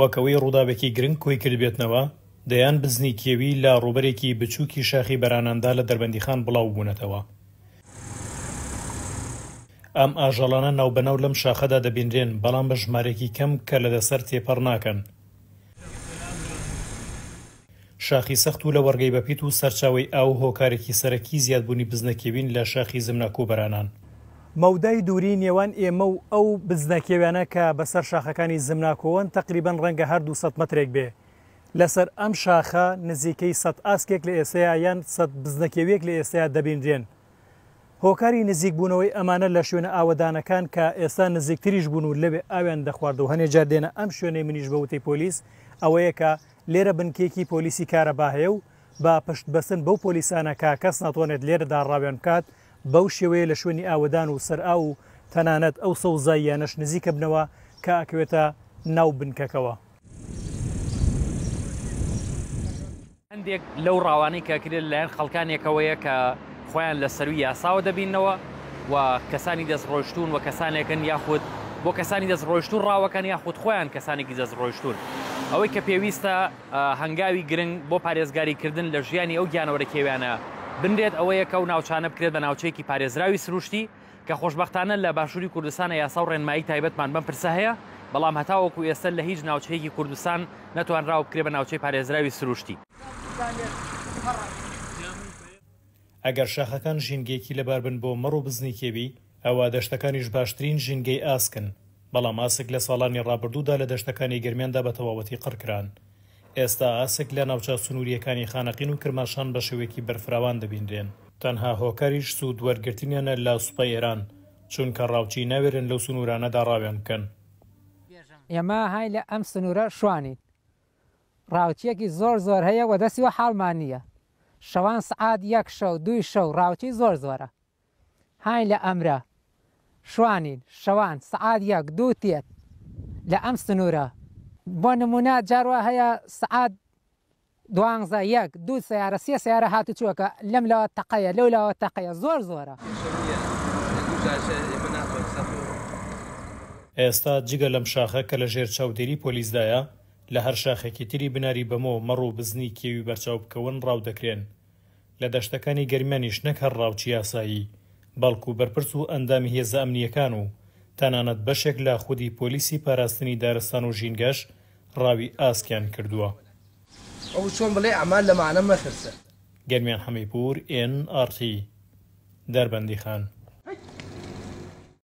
وەک ئەوەی ڕووداوێکی گرنگ کۆی کردبێتنەوە، دەیان بزنی کێوی لە ڕووبەرێکی بچووکی شاخی بەراناندا لە دەربەندیخان بڵاو بوونەتەوە. ئەم ئاژەڵانە ناوبەناو لەم شاخەدا دەبینرێن، بەڵام بە ژمارەیەکی کەم کە لە دەسەر تێپەڕ ناکەن. شاخی سەخت و لەوەڕگەی بەپیت و سەرچاوەی ئاو هۆکارێکی سەرەکی زیادبوونی بزنە کێوین لە شاخی زمناک و بەرانان. مەودای دووریی نێوان ئێمە و ئەو بزنە کێویانە کە بەسەر شاخەکانی زمناکۆوەن تەقریبەن ڕەنگە هەر دوو سەد مەترێک بێ. لەسەر ئەم شاخە نزیکەی سەد ئاسکێک لە ئێستەیا یان سەد بزنە کێوییەک لە ئێستەیا دەبینرێن. هۆکاری نزیکبوونەوەی ئەمانە لە شوێنە ئاوەدانەکان کە ئێستا نزیکتریش بوون و لەوێ ئاویان دەخوارد و هەنێ جار دێنە ئەم شوێنەی منیش بە وتەی پۆلیس ئەوەیە کە لێرە بنکەیەکی پۆلیسی کارەبا هەیە و بە پشت بەستن بەو پۆلیسانە کە کەس ناتوانێت لێرەدا ڕاویان بکات بەو شێوەیە لە شوێنی ئاوەدان و سەرئاو و تەنانەت ئەو سەوزاییانەش نزیکە بنەوە کە ئەکەوێتە ناو بنکەکەوە. هەندێک لەو ڕاوانەی کە کرێت لەلایەن خەڵکانێکەوەیە کە خۆیان لە سەروی یاساوە دەبینەوە و کەسانی دەست ڕۆشتون و کەسانێکن یاخود بۆ کەسانی دەست ڕۆشتون ڕاوەکان یاخود خۆیان کەسانێکی دەست ڕۆشتون ئەوەی کە پێویستە هەنگاوی گرنگ بۆ پارێزگاریکردن لە ژیانی ئەو گیانەوەرە کێویانە بنرێت ئەوەیە کە و ناوچانە بکرێت بە ناوچەیەکی پارێزراوی سروشتی کە خۆشبەختانە لە باشووری کوردستانە یاسا و ڕێنمایی تایبەتمان بەم پرسە هەیە، بەڵام هەتاوەکو ئێستە لە هیچ ناوچەیەکی کوردستان نەتوانراوە بکرێ بە ناوچەی پارێزراوی سروشتی. ئەگەر شاخەکان ژینگەیەکی لەباربن بۆ مەڕ و بزنی کێوی، ئەوا دەشتەکانیش باشترین ژینگەی ئاسکن. بەڵام ئاسک لە ساڵانی ڕابردوودا لە دەشتەکانی گەرمیاندا بە تەواوەتی قڕ کران. ئێستا ئاسک لە ناوچە سنوورییەکانی خانەقین و کرماشان بە شێوەیەکی بەرفراوان دەبینرێن. تەنها هۆکاریش سوود وەرگرتنیانە لە سوپای ئێران، چونکە ڕاوچی ناوێرن لەو سنوورانەدا ڕاویان بکەن. ئێمە هەین لە ئەم سنوورە شوانین. ڕاوچییەکی زۆر زۆر هەیە و دەستی وە حاڵمان نییە. شەوان سەعات یەک شەو، دووی شەو ڕاوچی زۆر زۆرە. هاین لە ئەمرە شوانین شەوان سەعات یەک دوو تێت لە ئەم سنوورە بۆ نموونە جار وا هەیە سەعات دوانزە یەک دوو سەیارە سێ سەیارە هاتوچووەکە لەم لاوە تەقەیە لەو لاوە تەقەیە زۆر زۆرە. ئێستا جگە لەم شاخە کە لە ژێر چاودێری پۆلیسدایە، لە هەر شاخێکی تری بناری بەمۆ، مەڕ و بزنی کێوی بەرچاو بکەون ڕاو دەکرێن. لە دەشتەکانی گەرمیانیش نەک هەر ڕاوچی یاسایی، بەڵکو بەرپرس و ئەندامی هێزە ئەمنییەکان و تەنانەت بەشێک لە خودی پۆلیسی پاراستنی دارستان و ژینگەش ڕاوی ئاسکیان کردووە. گەرمیان حەمەیپوور، ئێن ئاڕ تی، دەربەندیخان.